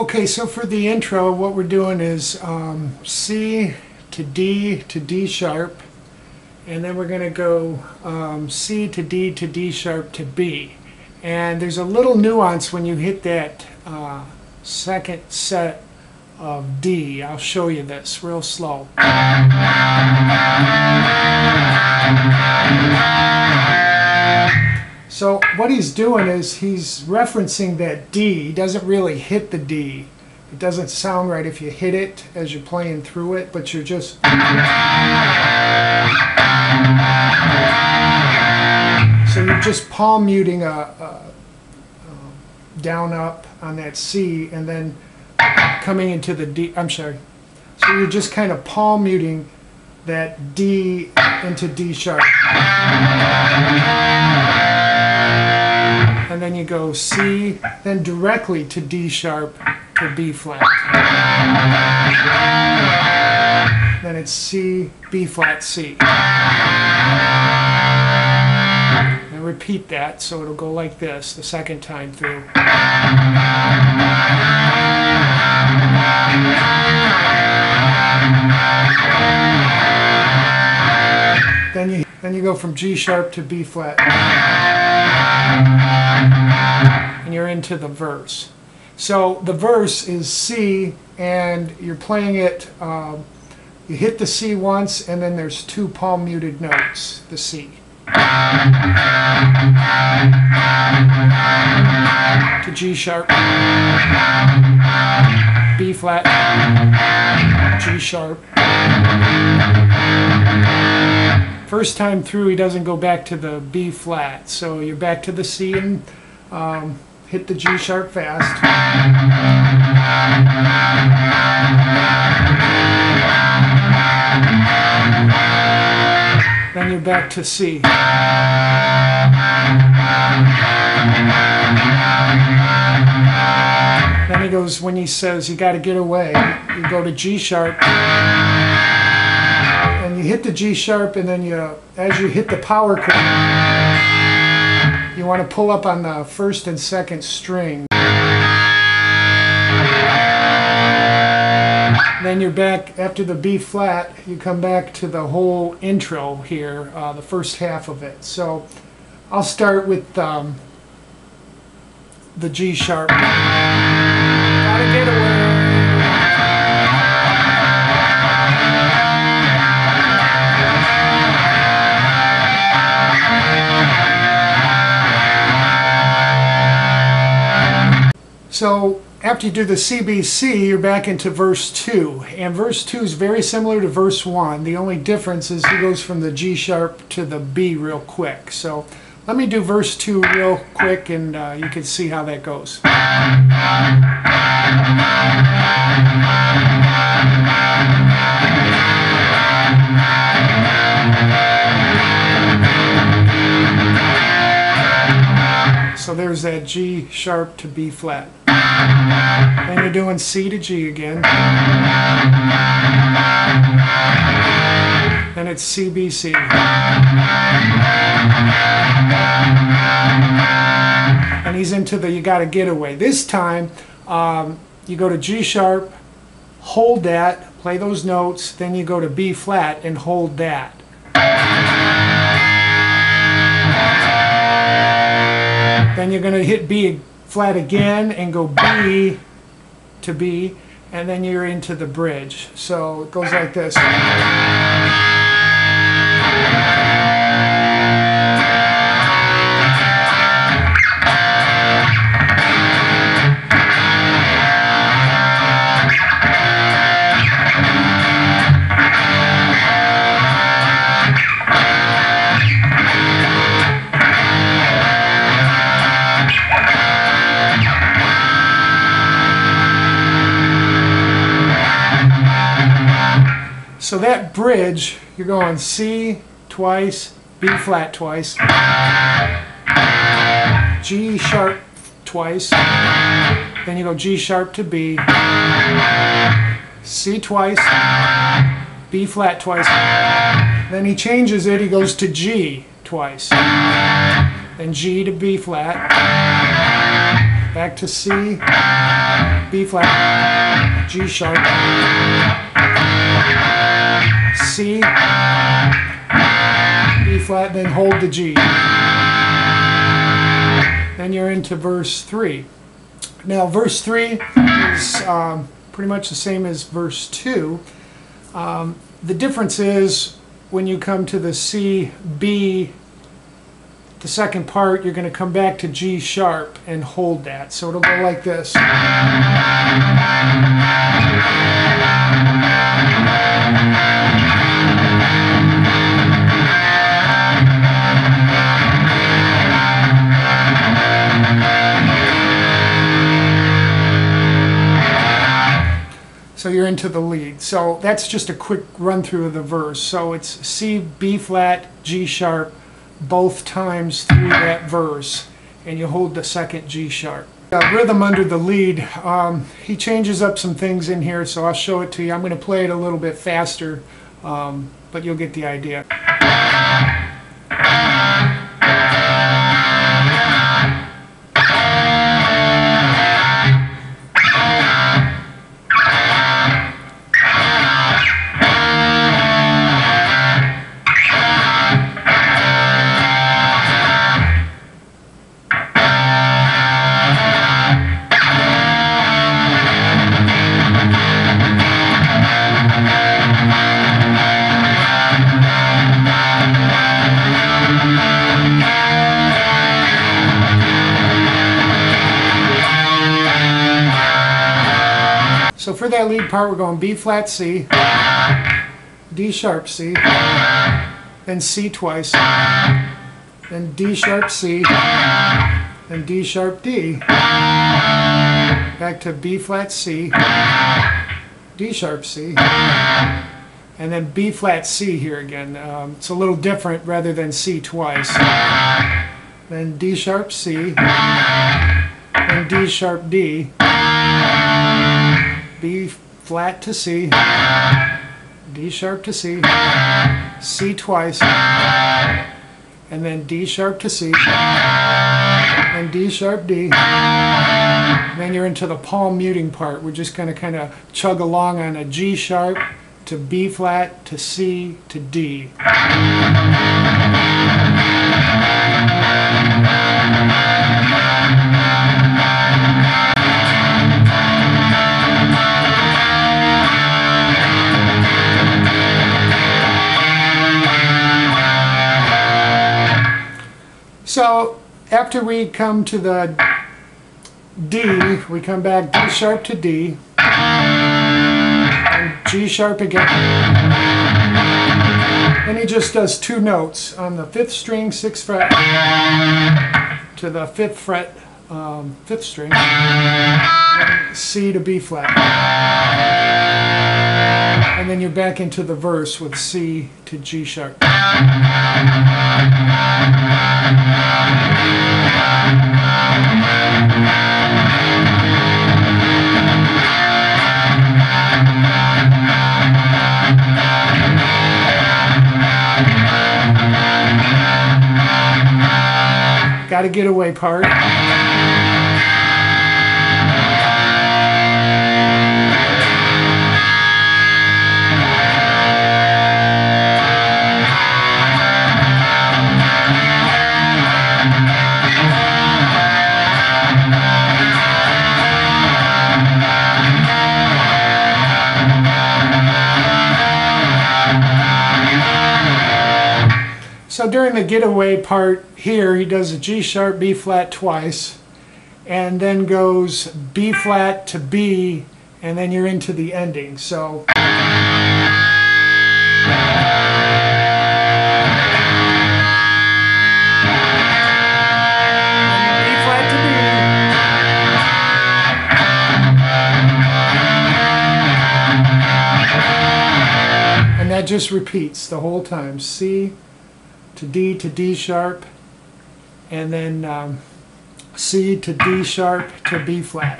Okay, so for the intro, what we're doing is um, C to D to D sharp, and then we're going to go um, C to D to D sharp to B. And there's a little nuance when you hit that uh, second set of D. I'll show you this real slow. What he's doing is he's referencing that D. He doesn't really hit the D. It doesn't sound right if you hit it as you're playing through it, but you're just... So you're just palm muting a, a, a down up on that C and then coming into the D. I'm sorry. So you're just kind of palm muting that D into D sharp and then you go C, then directly to D sharp to B flat. Then it's C, B flat, C. And repeat that so it'll go like this the second time through. Then you then you go from G sharp to B flat and you're into the verse. So the verse is C, and you're playing it. Um, you hit the C once, and then there's two palm muted notes. The C. To G sharp, B flat, G sharp. First time through, he doesn't go back to the B flat, so you're back to the C and um, hit the G sharp fast. Then you're back to C. Then he goes, when he says you got to get away, you go to G sharp you hit the G sharp and then you, as you hit the power chord, you want to pull up on the first and second string. Then you're back, after the B flat, you come back to the whole intro here, uh, the first half of it. So I'll start with um, the G sharp. So after you do the CBC, you're back into verse 2. And verse 2 is very similar to verse 1. The only difference is he goes from the G sharp to the B real quick. So let me do verse 2 real quick and uh, you can see how that goes. So there's that G sharp to B flat. Then you're doing C to G again. Then it's CBC. And he's into the you gotta get away. This time, um, you go to G sharp, hold that, play those notes, then you go to B flat and hold that. Then you're going to hit B flat again and go B to B, and then you're into the bridge. So it goes like this. So that bridge, you're going C twice, B flat twice, G sharp twice, then you go G sharp to B, C twice, B flat twice, then he changes it, he goes to G twice, then G to B flat, back to C, B flat, G sharp, C, B flat, then hold the G. Then you're into verse 3. Now, verse 3 is um, pretty much the same as verse 2. Um, the difference is when you come to the C, B, the second part, you're going to come back to G sharp and hold that. So it'll go like this. Into the lead. So that's just a quick run through of the verse. So it's C, B flat, G sharp, both times through that verse, and you hold the second G sharp. Uh, rhythm under the lead, um, he changes up some things in here, so I'll show it to you. I'm going to play it a little bit faster, um, but you'll get the idea. For that lead part, we're going B flat C, D sharp C, then C twice, then D sharp C, then D sharp D, back to B flat C, D sharp C, and then B flat C here again. Um, it's a little different rather than C twice. Then D sharp C, then D sharp D, B flat to C, D sharp to C, C twice, and then D sharp to C, and D sharp D. Then you're into the palm muting part. We're just going to kind of chug along on a G sharp to B flat to C to D. So after we come to the D, we come back D sharp to D, and G sharp again. And he just does two notes on the fifth string, sixth fret, to the fifth fret, um, fifth string, C to B flat. And then you're back into the verse with C to G sharp. Got a getaway part. So during the getaway part here, he does a G sharp, B flat twice, and then goes B flat to B, and then you're into the ending. So. That just repeats the whole time. C to D to D sharp, and then um, C to D sharp to B flat.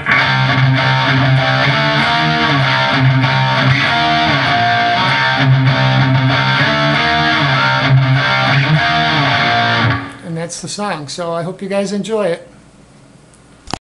And that's the song. So I hope you guys enjoy it.